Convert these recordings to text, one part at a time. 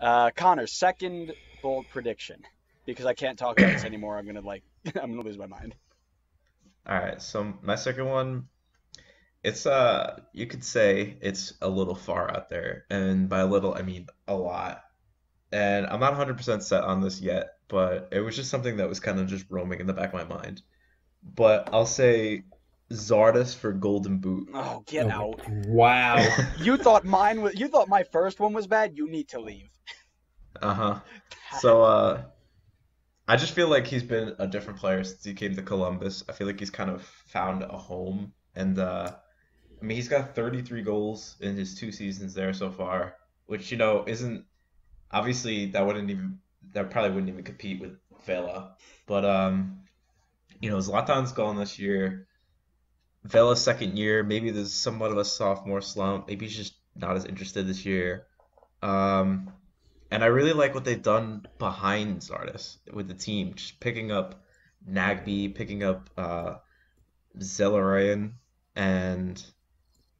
Uh, Connor, second bold prediction because I can't talk about this anymore. I'm gonna like I'm gonna lose my mind. All right, so my second one, it's uh, you could say it's a little far out there, and by a little I mean a lot. And I'm not 100% set on this yet, but it was just something that was kind of just roaming in the back of my mind. But I'll say Zardes for Golden Boot. Oh, get Oh, out! Wow. You thought mine was you thought my first one was bad. You need to leave. Uh-huh. So uh I just feel like he's been a different player since he came to Columbus. I feel like he's kind of found a home and uh I mean he's got 33 goals in his two seasons there so far, which you know isn't obviously that wouldn't even that probably wouldn't even compete with Vela. But um you know, Zlatan's gone this year. Vela's second year, maybe there's somewhat of a sophomore slump. Maybe he's just not as interested this year. Um and I really like what they've done behind Zardes with the team, just picking up Nagbe, picking up uh, Zelarayan, and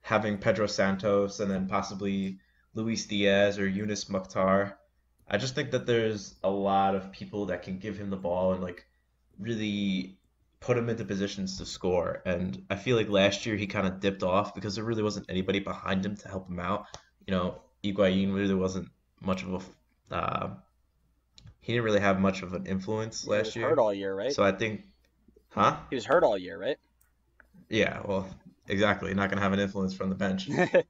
having Pedro Santos, and then possibly Luis Diaz or Youness Mokhtar. I just think that there's a lot of people that can give him the ball and like really put him into positions to score. And I feel like last year he kind of dipped off because there really wasn't anybody behind him to help him out. You know, Higuain really wasn't much of a uh, he didn't really have much of an influence He was last hurt year. all year, right? So I think, huh? He was hurt all year, right? Yeah, well, exactly. Not gonna have an influence from the bench.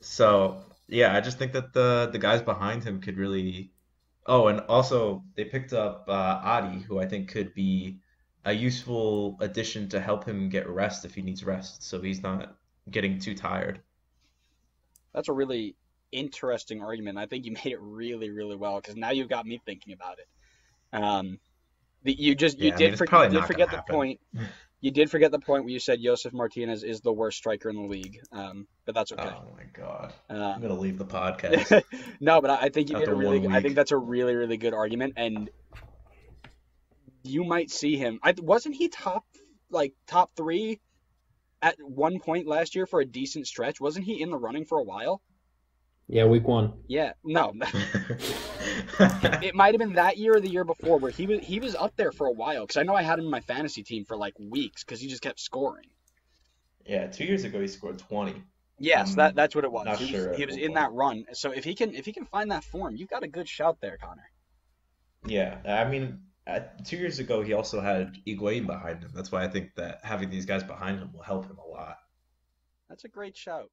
So yeah, I just think that the the guys behind him could really. Oh, and also they picked up uh, Adi, who I think could be a useful addition to help him get rest if he needs rest, so he's not getting too tired. That's a really interesting argument. I think you made it really, really well because now you've got me thinking about it. Um, the, you just you Yeah, I did mean, for, you did forget the happen. point. You did forget the point where you said Josef Martinez is the worst striker in the league. Um, but that's okay. Oh my God. Um, I'm gonna leave the podcast. no, but I I think you made After a really. I think that's a really, really good argument, and you might see him. I wasn't he top like top three at one point last year for a decent stretch. Wasn't he in the running for a while? Yeah, week one. Yeah, no, it might have been that year or the year before where he was he was up there for a while because I know I had him in my fantasy team for like weeks because he just kept scoring. Yeah, two years ago he scored 20. Yes, Um, that that's what it was. not He was, sure he was what in that run. So if he can if he can find that form, you've got a good shout there, Connor. Yeah, I mean, at, two years ago he also had Higuain behind him. That's why I think that having these guys behind him will help him a lot. That's a great shout.